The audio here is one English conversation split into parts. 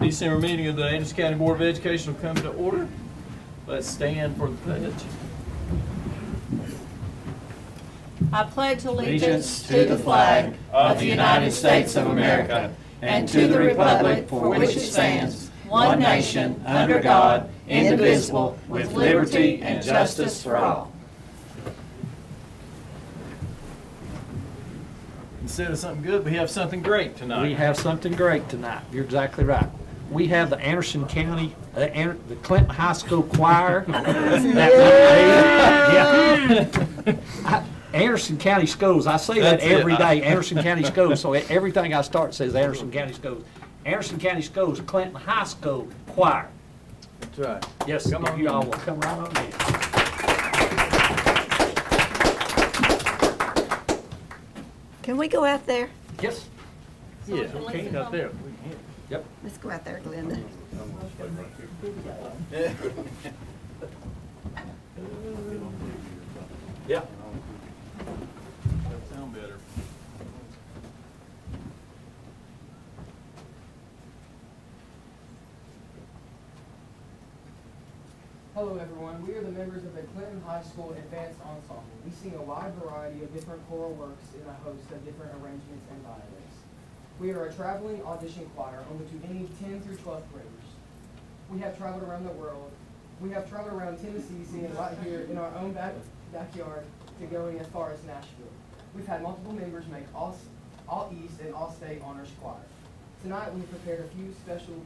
December meeting of the Anderson County Board of Education will come to order. Let's stand for the pledge. I pledge allegiance to the flag of the United States of America and to the republic for which it stands, one nation, under God, indivisible, with liberty and justice for all. Instead of something good, we have something great tonight. We have something great tonight. You're exactly right. We have the Anderson County, uh, An- the Clinton High School Choir. that. Yeah. I- Anderson County Schools, I say that That's it. every day, Anderson County Schools, so everything I start says Anderson County Schools. Anderson County Schools, Clinton High School Choir. That's right. Yes, Come on you all will come right on in. Can we go out there? Yes, Yeah, okay, out there. yep. Let's go out there, Glenda. Yeah. That sound better. Hello everyone, we are the members of the Clinton High School Advanced Ensemble. We sing a wide variety of different choral works in a host of different arrangements and dialects. We are a traveling audition choir open to any 10 through 12th graders. We have traveled around the world. We have traveled around Tennessee singing right here in our own back, backyard to going as far as Nashville. We've had multiple members make all, all East and all State honors choir. Tonight we've prepared a few special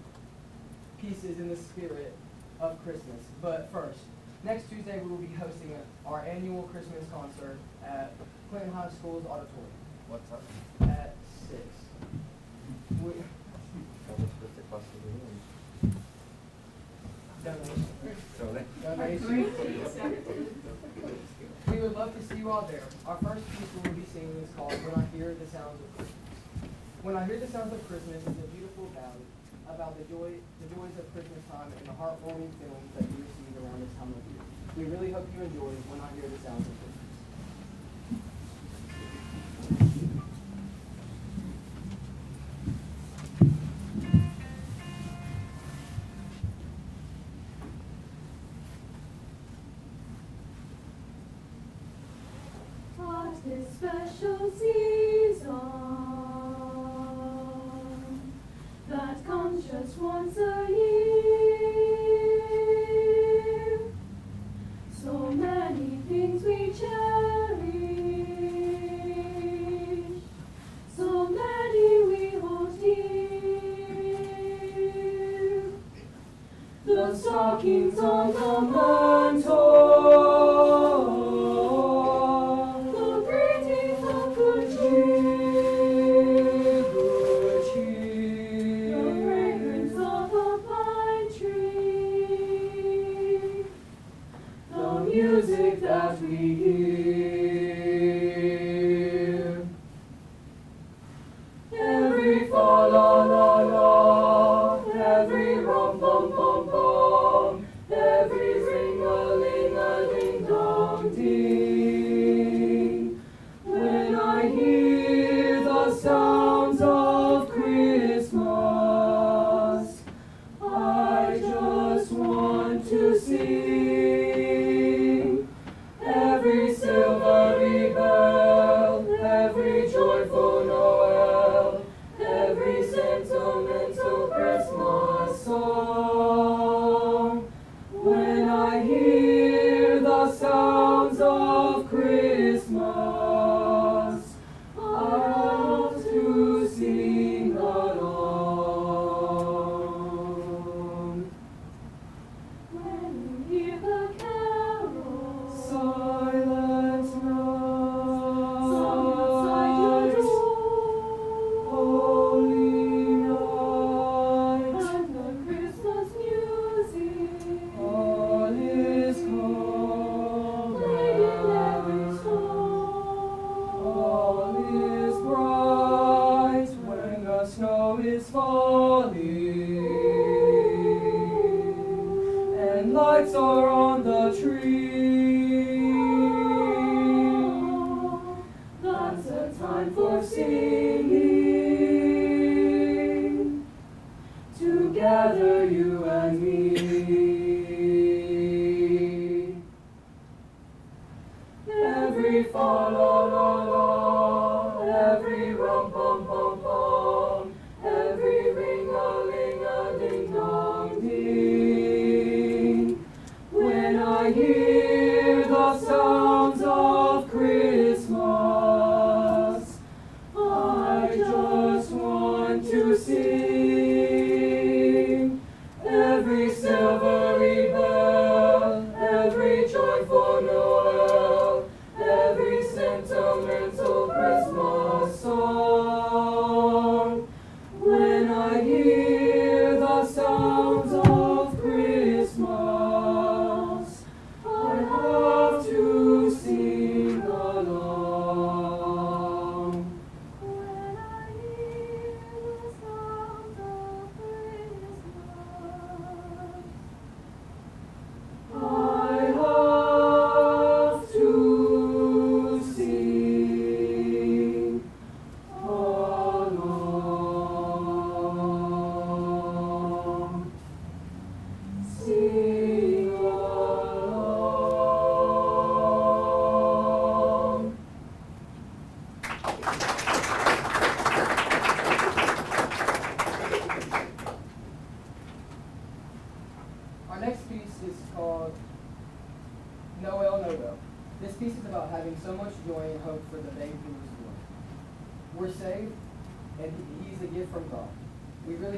pieces in the spirit of Christmas. But first, next Tuesday we will be hosting our annual Christmas concert at Clinton High School's auditorium. What's up? At six. We, Donation. We would love to see you all there. Our first piece we will be singing is called When I Hear the Sounds of Christmas. When I Hear the Sounds of Christmas is a beautiful ballad about the joy, the joys of Christmas time and the heartwarming feelings that you receive around this time of year. We really hope you enjoy When I Hear the Sounds of Christmas. That we hear.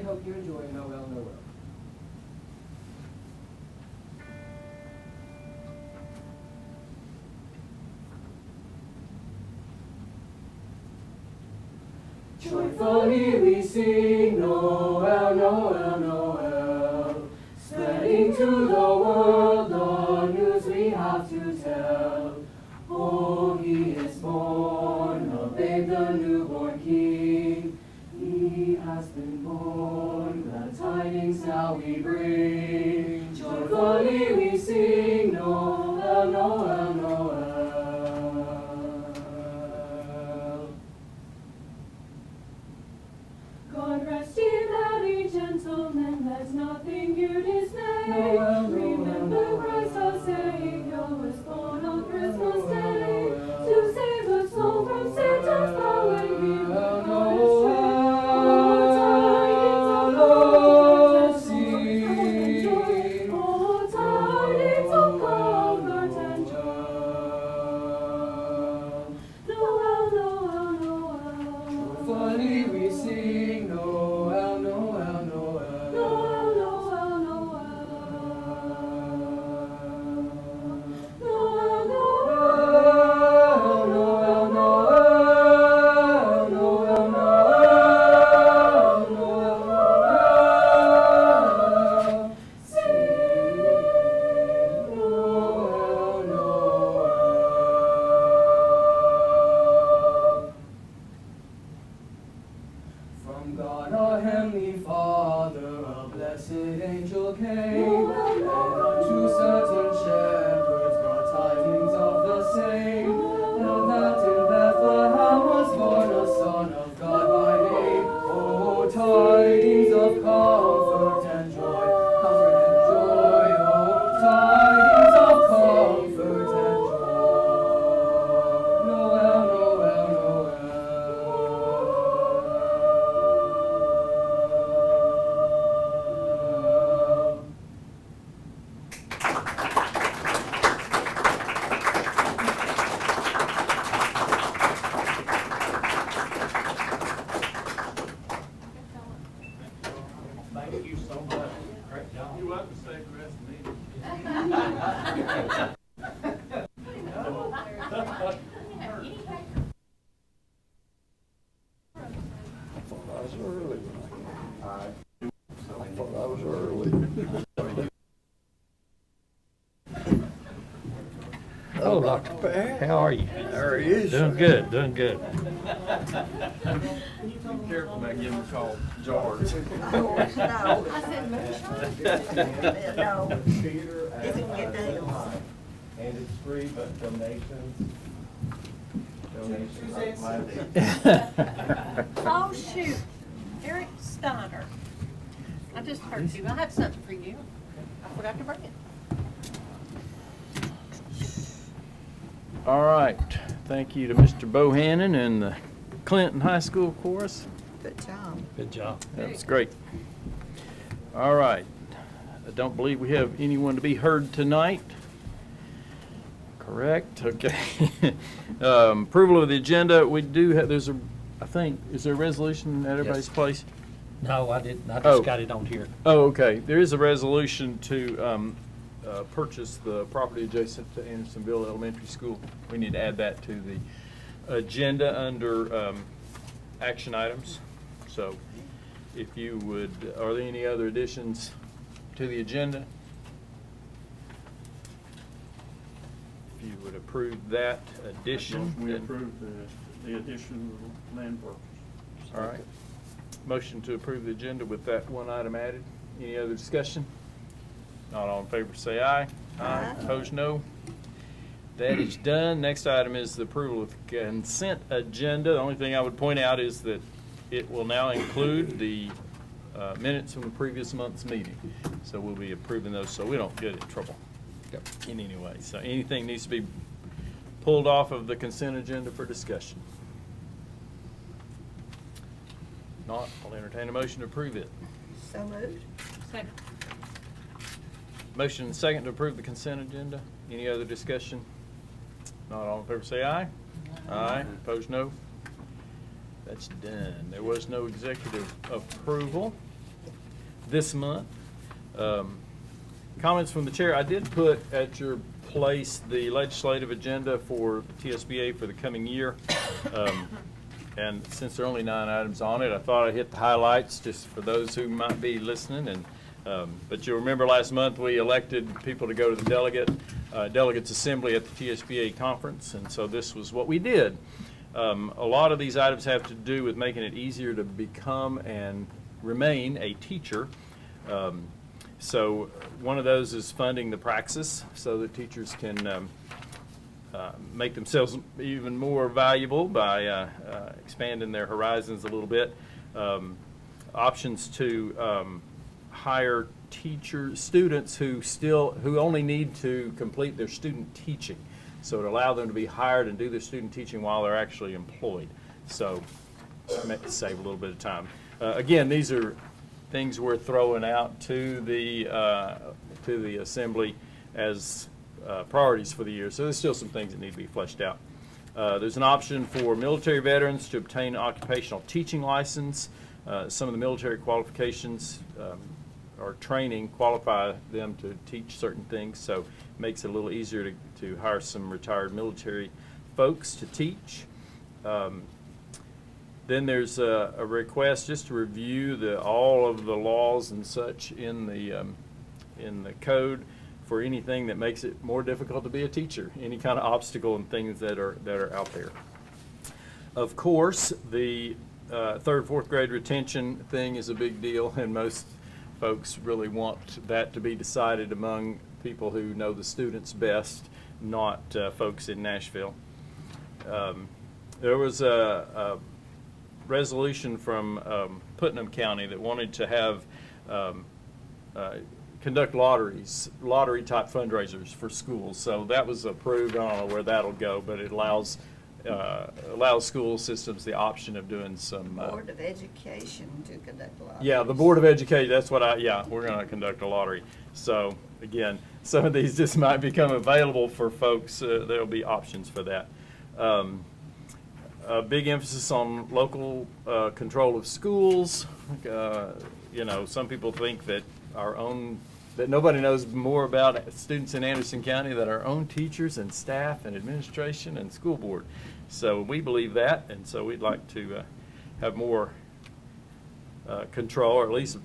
Hope you enjoy Noel Noel. Joyfully we sing Noel, Noel, Noel, spreading to the world Hello, Dr. Pat? How are you? There he is. Doing good, doing good. Be careful about giving a call George. No. I said moonshine? No. Peter If it get deals. And it's free, but donations, donations Oh, shoot. Eric Steiner. I just heard you. I have something for you. I forgot to bring it. All right, thank you to Mr. Bohannon and the Clinton High School Chorus. Good job. Good job. That was great. All right, I don't believe we have anyone to be heard tonight. Correct, okay. Um, Approval of the agenda, we do have, there's a, I think, is there a resolution at everybody's place? No, I didn't. I Oh. just got it on here. Oh, okay. There is a resolution to um, uh, purchase the property adjacent to Andersonville Elementary School. We need to add that to the agenda under um, action items. So if you would, are there any other additions to the agenda? If you would approve that addition. We approve the, the addition of the land purchase. All right. Motion to approve the agenda with that one item added. Any other discussion? Not all in favor, say aye. Aye. Opposed, no. That is done. Next item is the approval of the consent agenda. The only thing I would point out is that it will now include the uh, minutes from the previous month's meeting. So we'll be approving those, so we don't get in trouble in any way. So anything needs to be pulled off of the consent agenda for discussion. Not, I'll entertain a motion to approve it. So moved. Second. Motion and second to approve the consent agenda. Any other discussion? Not all in favor, say aye. Aye. Opposed, no. That's done. There was no executive approval this month. Um, Comments from the chair. I did put at your place the legislative agenda for TSBA for the coming year. Um, And since there are only nine items on it, I thought I'd hit the highlights just for those who might be listening. And, um, but you'll remember last month, we elected people to go to the delegate, uh, delegates assembly at the TSBA conference. And so this was what we did. Um, a lot of these items have to do with making it easier to become and remain a teacher. Um, so one of those is funding the praxis so that teachers can um, uh, make themselves even more valuable by uh, uh, expanding their horizons a little bit. Um, options to um, hire teachers, students who still, who only need to complete their student teaching. So to allow them to be hired and do their student teaching while they're actually employed. So save a little bit of time. Uh, Again, these are things we're throwing out to the, uh, to the assembly as uh, priorities for the year. So there's still some things that need to be fleshed out. Uh, There's an option for military veterans to obtain occupational teaching license. Uh, Some of the military qualifications um, or training qualify them to teach certain things, so it makes it a little easier to, to hire some retired military folks to teach. Um, then there's a, a request just to review the, all of the laws and such in the, um, in the code for anything that makes it more difficult to be a teacher, any kind of obstacle and things that are, that are out there. Of course, the uh, third, fourth grade retention thing is a big deal, and most folks really want that to be decided among people who know the students best, not uh, folks in Nashville. Um, There was a, a resolution from um, Putnam County that wanted to have, um, uh, conduct lotteries, lottery-type fundraisers for schools. So that was approved. I don't know where that'll go, but it allows, uh, allows school systems the option of doing some. uh, Board of Education to conduct lotteries. yeah, the Board of Education, that's what I, yeah, we're gonna conduct a lottery. So, again, some of these just might become available for folks, uh, there'll be options for that. Um, A big emphasis on local, uh, control of schools. Uh, You know, some people think that our own, that nobody knows more about students in Anderson County than our own teachers and staff and administration and school board. So we believe that, and so we'd like to, uh, have more uh, control, or at least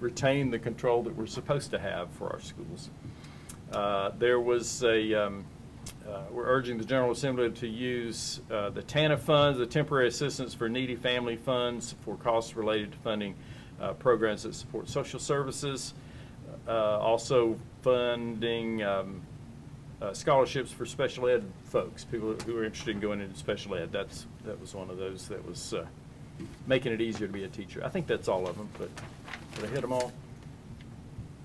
retain the control that we're supposed to have for our schools. Uh, There was a, um, uh, we're urging the General Assembly to use uh, the TANF funds, the Temporary Assistance for Needy Family Funds, for costs related to funding uh, programs that support social services. Also funding um, uh, scholarships for special ed folks, people who are interested in going into special ed. That's, that was one of those that was uh, making it easier to be a teacher. I think that's all of them, but did I hit them all?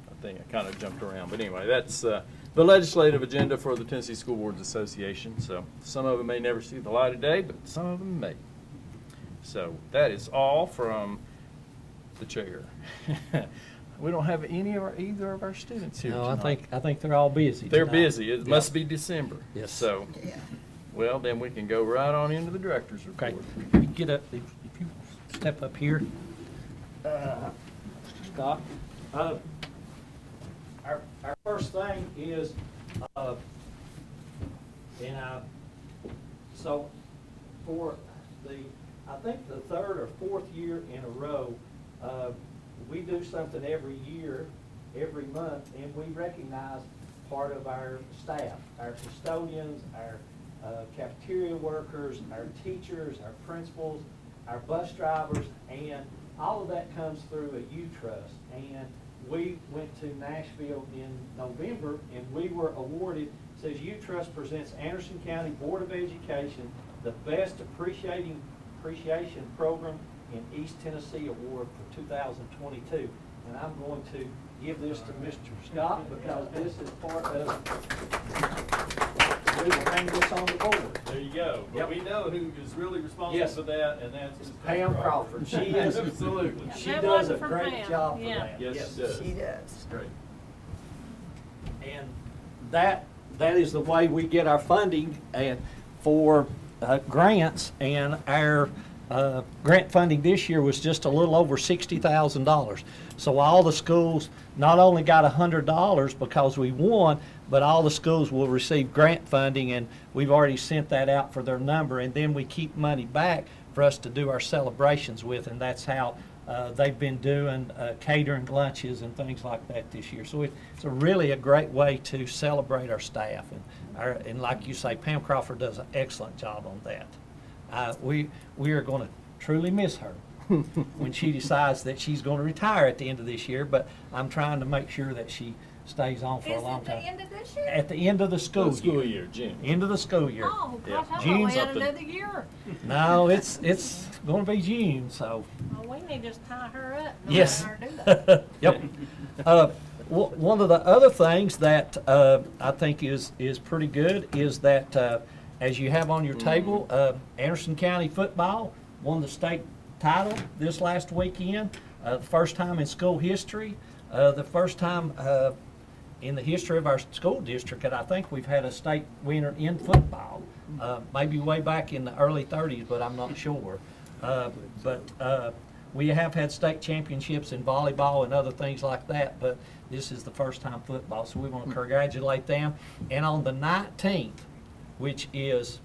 I think I kind of jumped around, but anyway, that's uh, the legislative agenda for the Tennessee School Boards Association. So some of them may never see the light of day, but some of them may. So that is all from the chair. We don't have any of our, either of our students here No, I think, I think they're all busy They're tonight. busy. It Yeah. must be December. Yes. So, Yeah. well, then we can go right on into the director's Okay, report. if you get up, if if you step up here. uh, Scott, uh, our, our first thing is, uh, and I, so for the, I think the third or fourth year in a row, uh, we do something every year, every month, and we recognize part of our staff, our custodians, our uh, cafeteria workers, our teachers, our principals, our bus drivers, and all of that comes through a U-Trust. And we went to Nashville in November, and we were awarded, says U-Trust presents Anderson County Board of Education the Best Appreciating, Appreciation Program in East Tennessee Award for 2022. And I'm going to give this to Mr. Scott because this is part of, we will hang this on the board. There you go. Yep. We know who is really responsible Yes. for that, and that's Ms. Pam Crawford. She is, Absolutely. she That does a wasn't from great Pam. job for Yeah. that. Yes, she does. She does. Great. And that, that is the way we get our funding and for uh, grants. And our uh, grant funding this year was just a little over sixty thousand dollars. So all the schools not only got a hundred dollars because we won, but all the schools will receive grant funding and we've already sent that out for their number. And then we keep money back for us to do our celebrations with. And that's how uh, they've been doing uh, catering lunches and things like that this year. So it, it's a really a great way to celebrate our staff. And, our, and like you say, Pam Crawford does an excellent job on that. Uh, we, we are going to truly miss her when she decides that she's going to retire at the end of this year, but I'm trying to make sure that she stays on for a Is long it the time. end of this year? At the end of the school year. School year, June. End of the school year. Oh, Yeah. gosh, I'm June's only up at to- another year. No, it's, it's going to be June, so. Well, we need to just tie her up. and Yes. her do that. Yep. Uh, w- One of the other things that uh, I think is, is pretty good is that, uh, as you have on your table, uh, Anderson County football won the state title this last weekend. Uh, The first time in school history, uh, the first time uh, in the history of our school district that I think we've had a state winner in football. Uh, Maybe way back in the early 30s, but I'm not sure. Uh, But uh, we have had state championships in volleyball and other things like that, but this is the first time football, so we want to congratulate them. And on the 19th, which is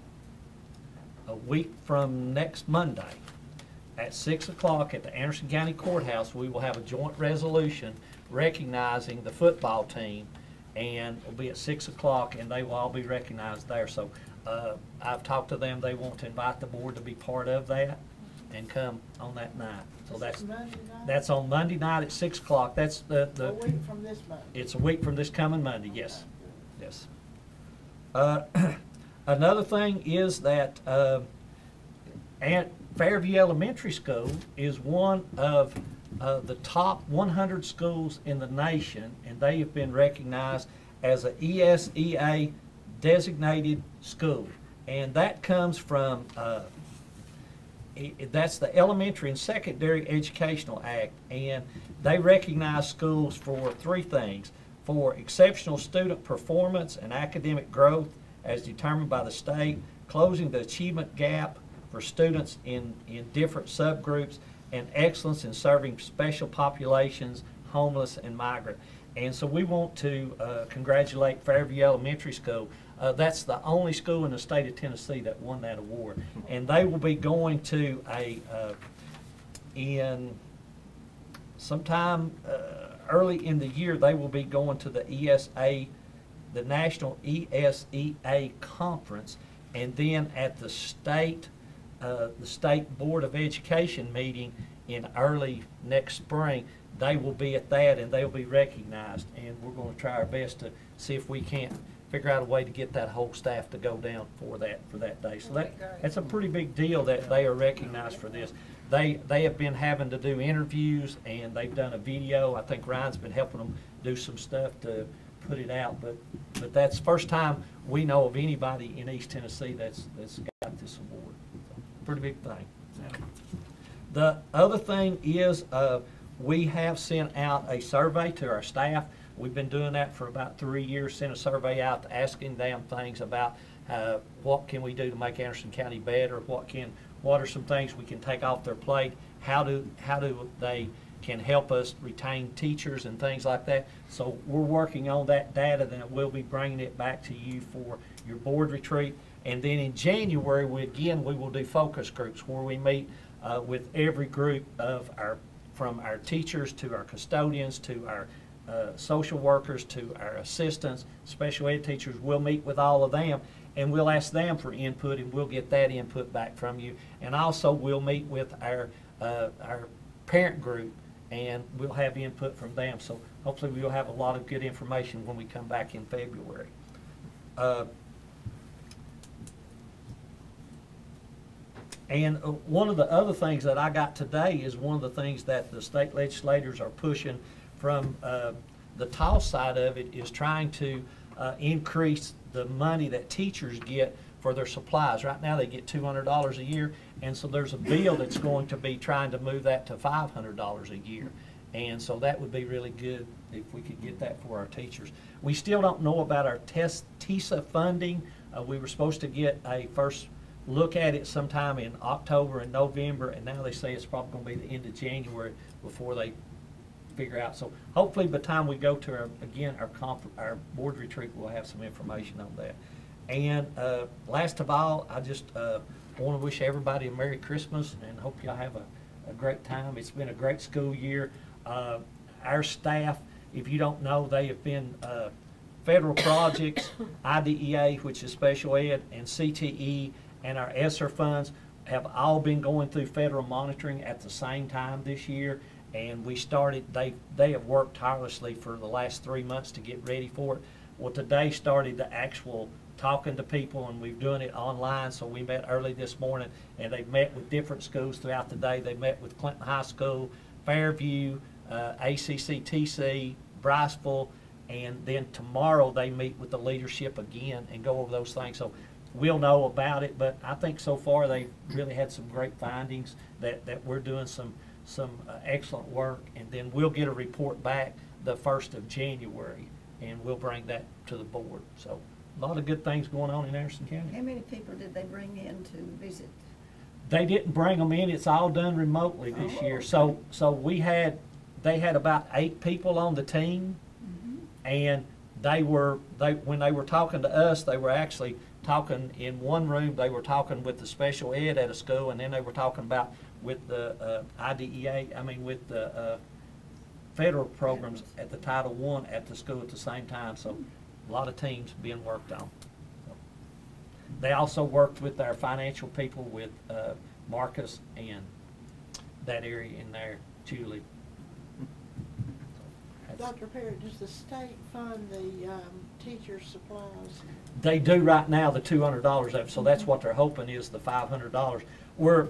a week from next Monday, at six o'clock at the Anderson County Courthouse, we will have a joint resolution recognizing the football team. And it'll be at six o'clock and they will all be recognized there. So, uh, I've talked to them, they want to invite the board to be part of that and come on that night. So that's, that's on Monday night at six o'clock. That's the, the. A week from this month. It's a week from this coming Monday, yes, yes. Uh, Another thing is that uh, at Fairview Elementary School is one of uh, the top 100 schools in the nation, and they have been recognized as a E ESEA designated school. And that comes from uh, i- i- that's the Elementary and Secondary Educational Act, and they recognize schools for three things: for exceptional student performance and academic growth as determined by the state, closing the achievement gap for students in, in different subgroups, and excellence in serving special populations, homeless and migrant. And so we want to uh, congratulate Fairview Elementary School. Uh, that's the only school in the state of Tennessee that won that award. And they will be going to a, uh, in sometime uh, early in the year, they will be going to the ESA, the National ESEA Conference. And then at the state, uh, the State Board of Education meeting in early next spring, they will be at that and they'll be recognized. And we're going to try our best to see if we can't figure out a way to get that whole staff to go down for that, for that day. So that, that's a pretty big deal that they are recognized for this. They, they have been having to do interviews and they've done a video. I think Ryan's been helping them do some stuff to put it out. But, but that's first time we know of anybody in East Tennessee that's, that's got this award. Pretty big thing. The other thing is, uh, we have sent out a survey to our staff. We've been doing that for about three years, sent a survey out asking them things about, uh, what can we do to make Anderson County better? What can, what are some things we can take off their plate? How do, how do they can help us retain teachers and things like that. So we're working on that data, then we'll be bringing it back to you for your board retreat. And then in January, we, again, we will do focus groups where we meet uh, with every group of our, from our teachers to our custodians to our uh, social workers to our assistants, special ed teachers. We'll meet with all of them and we'll ask them for input and we'll get that input back from you. And also we'll meet with our, uh, our parent group and we'll have input from them. So hopefully we'll have a lot of good information when we come back in February. Uh, And uh, one of the other things that I got today is one of the things that the state legislators are pushing from uh, the TOS side of it is trying to uh, increase the money that teachers get for their supplies. Right now, they get two hundred dollars a year, and so there's a bill that's going to be trying to move that to five hundred dollars a year. And so that would be really good if we could get that for our teachers. We still don't know about our test TISA funding. Uh, we were supposed to get a first look at it sometime in October and November, and now they say it's probably gonna be the end of January before they figure out. So hopefully by the time we go to our, again, our our board retreat, we'll have some information on that. And, uh, last of all, I just, uh, wanna wish everybody a Merry Christmas and hope y'all have a, a great time. It's been a great school year. Uh, our staff, if you don't know, they have been, uh, federal projects, IDEA, which is special ed, and CTE, and our ESSER funds have all been going through federal monitoring at the same time this year. And we started, they, they have worked tirelessly for the last three months to get ready for it. Well, today started the actual talking to people and we've done it online. So we met early this morning and they've met with different schools throughout the day. They met with Clinton High School, Fairview, uh, ACCTC, Briceville, and then tomorrow they meet with the leadership again and go over those things. So we'll know about it, but I think so far they've really had some great findings that, that we're doing some, some uh, excellent work. And then we'll get a report back the first of January and we'll bring that to the board. So a lot of good things going on in Anderson County. How many people did they bring in to visit? They didn't bring them in, it's all done remotely this Oh, year. So, so we had, they had about eight people on the team. And they were, they, when they were talking to us, they were actually talking in one room, they were talking with the special ed at a school, and then they were talking about with the, uh, IDEA, I mean, with the, uh, federal programs at the Title One at the school at the same time, so a lot of teams being worked on. They also worked with our financial people, with, uh, Marcus and that area in there, Julie. Dr. Perry, does the state fund the um, teacher supplies? They do right now, the two hundred dollars of it, so that's what they're hoping is the five hundred dollars. We're,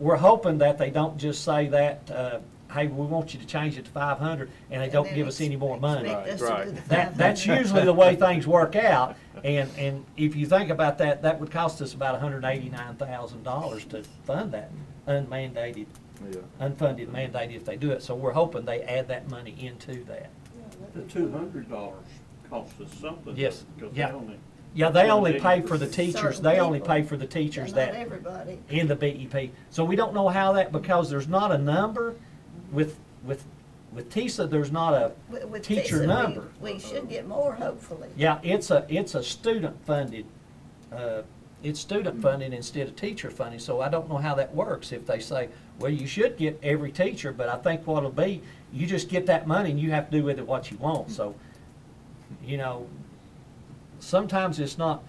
we're hoping that they don't just say that, uh, hey, we want you to change it to five hundred, and they And don't give us any more money. us to Right, That, that's usually the way things work out, and, and if you think about that, that would cost us about hundred and eighty-nine thousand dollars to fund that unmandated, Yeah. unfunded mandated if they do it, so we're hoping they add that money into that. The two hundred dollars costs us something. Yes, Because they yeah. only, Yeah, they only pay for the teachers, they only pay for the teachers Not that, everybody. in the BEP. So we don't know how that, because there's not a number, with, with, with TISA, there's not a With- with teacher TISA, we- number. We should get more, hopefully. Yeah, it's a, it's a student funded, uh, it's student funded instead of teacher funded, so I don't know how that works. If they say, well, you should get every teacher, but I think what'll be, you just get that money and you have to do with it what you want, so, you know, sometimes it's not,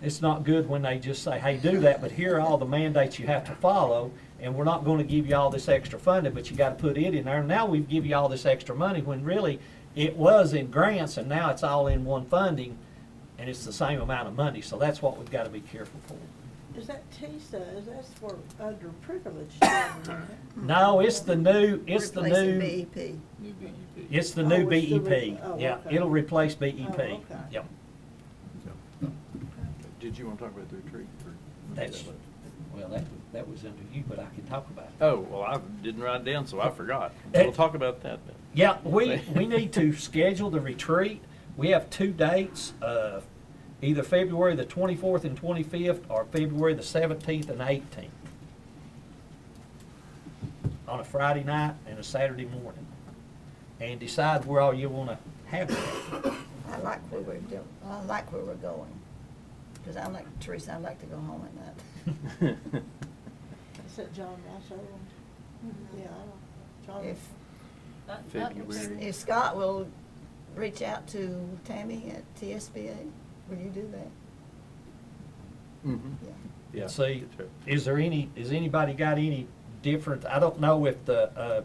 it's not good when they just say, hey, do that, but here are all the mandates you have to follow, and we're not gonna give you all this extra funding, but you gotta put it in there. Now we give you all this extra money, when really, it was in grants, and now it's all in one funding, and it's the same amount of money, so that's what we've gotta be careful for. Is that TISA, is that for underprivileged children? No, it's the new, it's the Replacing new, BEP. it's the Oh, new it's the re- BEP. oh, Yeah, okay. it'll replace BEP. Oh, okay. Yep. Did you want to talk about the retreat? or- That's, well, that, that was under you, but I can talk about it. Oh, well, I didn't write down, so I forgot. Eh. We'll talk about that then. Yeah, we, we need to schedule the retreat. We have two dates, uh, either February the twenty-fourth and twenty-fifth, or February the seventeenth and eighteenth. on a Friday night and a Saturday morning. And decide where all you wanna have it. I like where we're doing, I like where we're going. Because I like, Teresa, I'd like to go home at night. Is that John Ross Owen? Yeah, I don't, John. If, That- that looks- February. if Scott will reach out to Tammy at TSBA, will you do that? Mhm. Yeah. Yeah. See, Sure. is there any, has anybody got any different, I don't know if the, uh,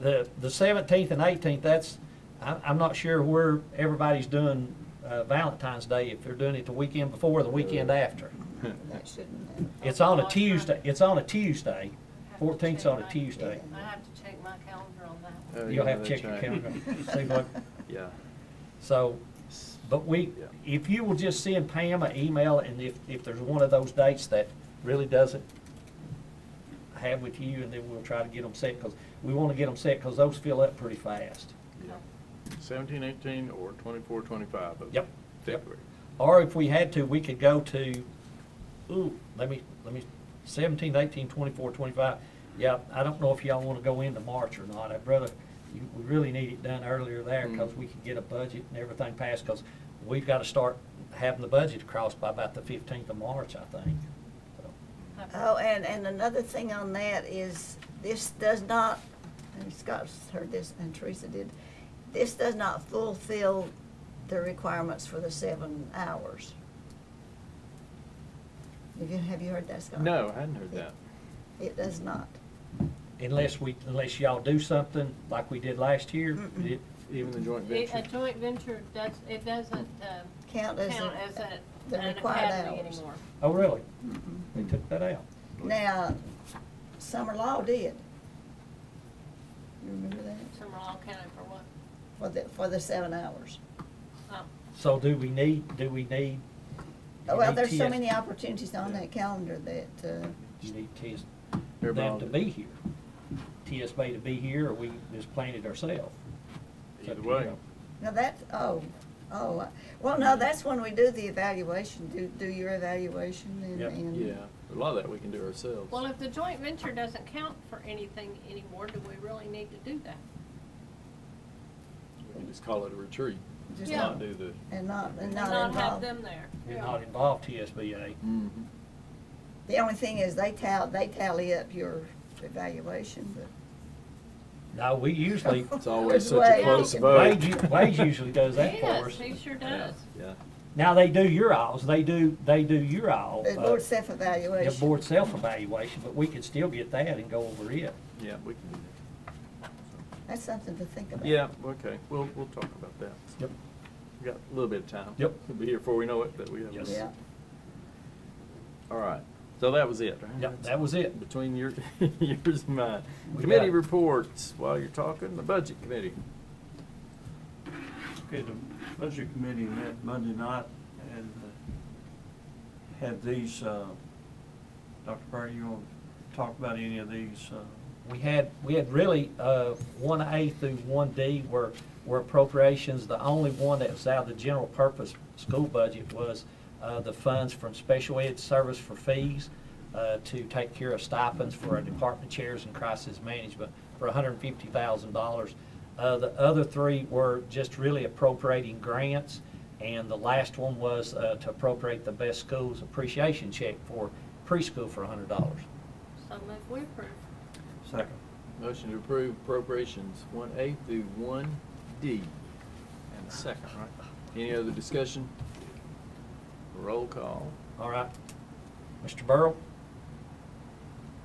the, the seventeenth and eighteenth, that's, I'm, I'm not sure where everybody's doing, uh, Valentine's Day, if they're doing it the weekend before or the weekend after. That shouldn't matter. It's on a Tuesday, it's on a Tuesday, Have to fourteenth's check on a Tuesday. I have to check my calendar on that. Oh, You'll yeah, have to check your that's right. calendar, see what, Yeah. so, but we, Yeah. if you will just send Pam an email, and if, if there's one of those dates that really doesn't have with you, and then we'll try to get them set, because we want to get them set, because those fill up pretty fast. Yeah. Seventeen, eighteen, or twenty-four, twenty-five of Yep. Yep. February. Or if we had to, we could go to, ooh, let me, let me, seventeen, eighteen, twenty-four, twenty-five. Yeah, I don't know if y'all want to go into March or not. I'd rather, you- we really need it done earlier there, because Mm. we can get a budget and everything passed, because we've got to start having the budget across by about the fifteenth of March, I think. So, Oh, and, and another thing on that is, this does not, and Scott's heard this, and Teresa did, this does not fulfill the requirements for the seven hours. Have you, have you heard that, Scott? No, I hadn't heard that. It does not. Unless we, unless y'all do something like we did last year, Mm-mm. it, Even the joint It- venture? A joint venture does, it doesn't, um, Count as, count a- as a, the an required academy hours. anymore. oh, really? They took that out. Now, summer law did. You remember that? Summer law counted for what? For the, for the seven hours. Oh, So do we need, do we need? You Well, there's so many opportunities on that calendar that, uh, You need TS, Everybody them to on- be here. TSB to be here, or we just plan it ourselves? Either way. now that, oh, oh, uh, well, no, that's when we do the evaluation, do, do your evaluation and, Yep. and. Yeah, a lot of that we can do ourselves. well, if the joint venture doesn't count for anything anymore, do we really need to do that? We can just call it a retreat, Just Yeah. not do the. And not, and And not not have involved. them there. You're Yeah. not involved TSBA. Mhm. The only thing is they tally, they tally up your evaluation, but. No, we usually, It's always such a Wade. close vote. Wade, u- Wade usually does that for Yes, us. he sure does. Yeah, Now, they do your alls, they do, they do your all. The uh, board self-evaluation. board self-evaluation, but we could still get that and go over it. yeah, we can do that. That's something to think about. Yeah, okay, we'll, we'll talk about that. Yep. We got a little bit of time. Yep. We'll be here before we know it, but we have. Yes. Yeah. All right, so that was it, right? Yep, that was it. Between your, yours and mine. We Committee got- reports, while you're talking, the budget committee. Okay, the budget committee met Monday night and uh, had these, uh, Dr. Perry, you want to talk about any of these? uh, We had, we had really, uh, one A through one D were, were appropriations. The only one that was out of the general purpose school budget was, uh, the funds from special ed service for fees, uh, to take care of stipends for our department chairs and crisis management for hundred and fifty thousand dollars. Uh, the other three were just really appropriating grants, and the last one was, uh, to appropriate the best schools appreciation check for preschool for hundred dollars. So move we approve. Second. Motion to approve appropriations one A through one D. And a second, right? Any other discussion? Roll call. All right. Mr. Burrow?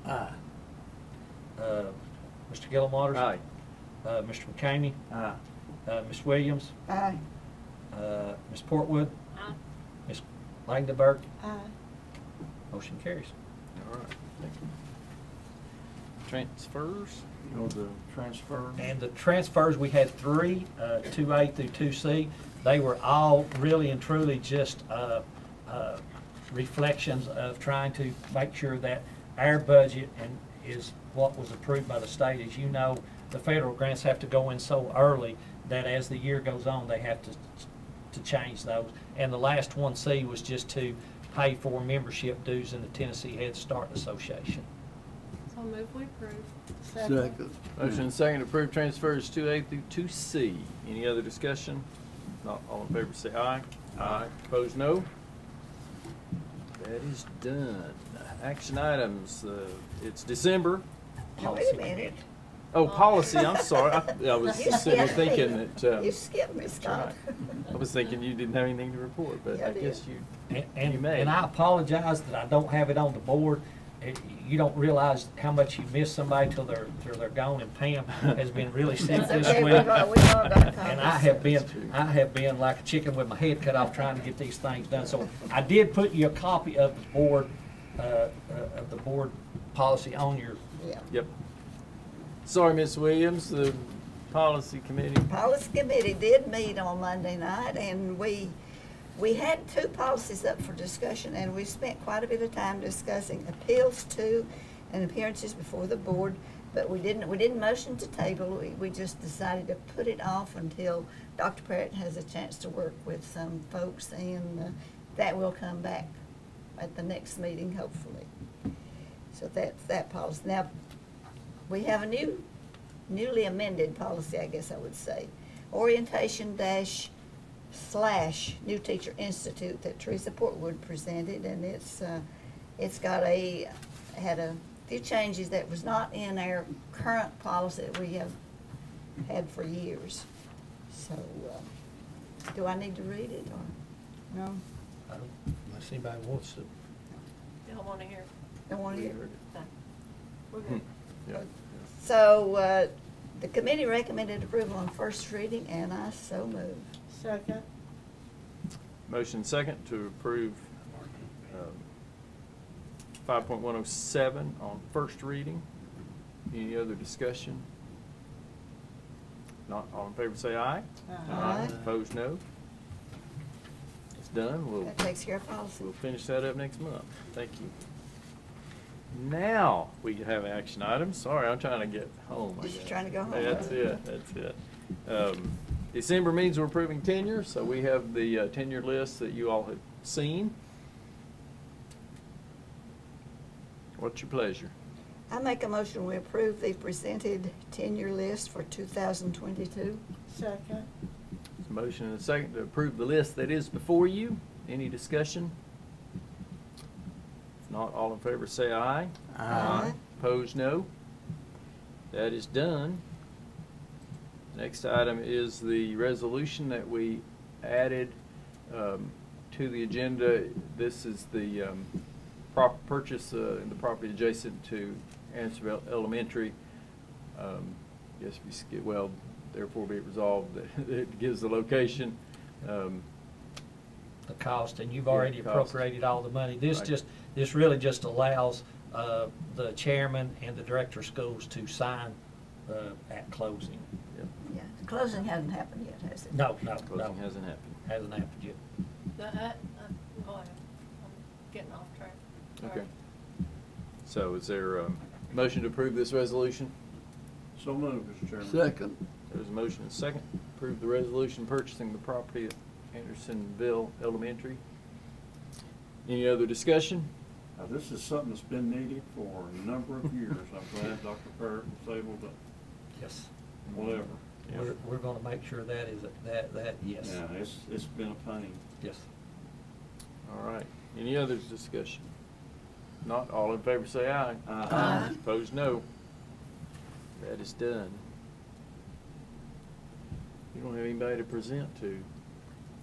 Aye. Uh, Mr. Gilmore? Aye. Uh, Mr. McCamey? Aye. Uh, Ms. Williams? Aye. Uh, Ms. Portwood? Aye. Ms. Langdenberg? Aye. Motion carries. All right, thank you. Transfers? You know, the transfer? And the transfers, we had three, uh, two A through two C. They were all really and truly just, uh, uh, reflections of trying to make sure that our budget and is what was approved by the state. As you know, the federal grants have to go in so early that as the year goes on, they have to, to change those. And the last one C was just to pay for membership dues in the Tennessee Head Start Association. So move we approve. Second. Motion and second to approve transfers two A through two C. Any other discussion? Not all in favor, say aye. Aye. Opposed, no. That is done. Action items, uh, it's December. Now, wait a minute. Oh, policy, I'm sorry. I I was You sitting there skipped me. thinking that, uh, You skipped me, Scott. I was thinking you didn't have anything to report, but Yeah, I I did. guess you, And, You and, may. and I apologize that I don't have it on the board. It- You don't realize how much you miss somebody till they're, till they're gone, and Pam has been really sick It's this okay, week. we've all- we've all got And I have been, I have been like a chicken with my head cut off trying to get these things done. So I did put you a copy of the board, uh, uh, of the board policy on your, Yeah. yep. Sorry, Miss Williams, the policy committee. Policy Committee did meet on Monday night, and we, we had two policies up for discussion, and we spent quite a bit of time discussing appeals to and appearances before the board, but we didn't, we didn't motion to table, we, we just decided to put it off until Dr. Parrott has a chance to work with some folks, and uh, that will come back at the next meeting, hopefully. So that's that policy. Now, we have a new, newly amended policy, I guess I would say. Orientation dash slash New Teacher Institute that Teresa Portwood presented, and it's, uh, it's got a, had a few changes that was not in our current policy that we have had for years. So, uh, do I need to read it, or, no? I don't, unless anybody wants to. Y'all wanna hear? Don't want to hear it? No. We're Hmm, yeah. So, uh, the committee recommended approval on first reading, and I so move. Second. Motion second to approve five point one oh seven on first reading. Any other discussion? Not all in favor, say aye. Aye. Opposed, no. It's done. We'll, That takes care of policy. we'll finish that up next month. Thank you. Now, we have action items. Sorry, I'm trying to get home. I Just guess. trying to go home. That's it, that's it. Um, December means we're approving tenure, so we have the uh, tenure list that you all have seen. What's your pleasure? I make a motion, we approve the presented tenure list for two thousand twenty-two. Second. A motion and a second to approve the list that is before you. Any discussion? If not, all in favor say aye. Aye. Opposed, no. That is done. Next item is the resolution that we added um, to the agenda. This is the um, prop, purchase uh, in the property adjacent to Andersonville Elementary. Um, Guess we skip, well, therefore be it resolved that it gives the location. Um, the cost, and you've already appropriated all the money. This Right. just, this really just allows, uh, the chairman and the director of schools to sign, uh, at closing. Yep, Yeah, the closing hasn't happened yet, has it? No, no, no. Closing hasn't happened. Hasn't happened yet. The, uh, uh, go ahead. I'm getting off track. Sorry. Okay. So is there a motion to approve this resolution? So moved, Mr. Chairman. Second. There's a motion and a second. Approve the resolution purchasing the property at Andersonville Elementary. Any other discussion? Now, this is something that's been needed for a number of years. I'm glad Dr. Parrott was able to, Yes. whatever. We're, we're gonna make sure that is, that, that, yes. Yeah, it's, it's been a pain. Yes. All right. Any other discussion? Not, all in favor say aye. Aye. Opposed, no. That is done. You don't have anybody to present to,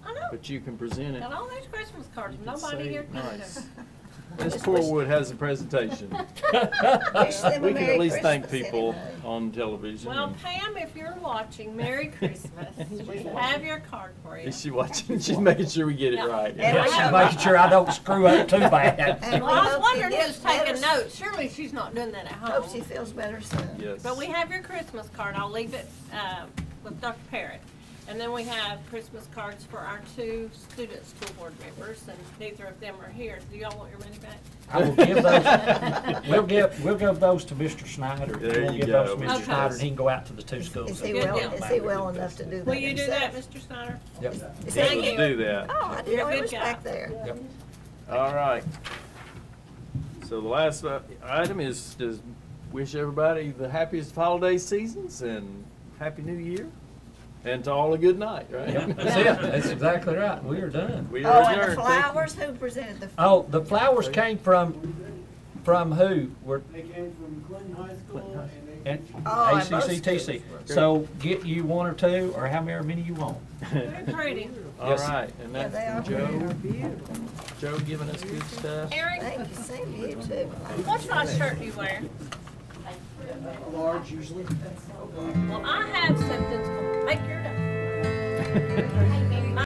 I know. but you can present it. Got all these Christmas cards, You can nobody say here can nice. do. Ms. Portwood has a presentation. Wish them a We can Merry at least thank people anyway. on television. Well, and- Pam, if you're watching, Merry Christmas. We have your card for you. Is she watching? She's making sure we get it right. And Yeah, I she's have- making sure I don't screw up too bad. And Well, I was hope you wondering get who's taking better- notes. Surely she's not doing that at home. Hope she feels better soon. Yes. But we have your Christmas card. I'll leave it um, with Dr. Parrott. And then we have Christmas cards for our two student school board members, and neither of them are here. Do y'all want your money back? I will give those, we'll give, we'll give those to Mr. Snyder. There We'll you give those to go. Mr. Okay. Snyder, and he can go out to the two schools. Is he well, is he well enough to do that Will you do that, himself? Mr. Snyder? Yep. Is Thank he- you. do that. Oh, I didn't You're know he was guy. back there. Yep. All right. So the last uh, item is, is wish everybody the happiest of holiday seasons and happy new year. And to all a good night, right? Yep, That's it, that's exactly right, we are done. We Oh, are and the adjourned. Thank you. flowers, who presented the? Oh, the flowers came from, from who? Were, They came from Clinton High School and they. and Oh, and most ACCTC. So get you one or two, or how many you want. Very pretty. All Yes. right, and Yeah, that's they are from pretty. Joe. Joe giving us good stuff. Eric, Thank you, same to you too. what size shirt do you wear? Large usually. Well, I have something to make your day.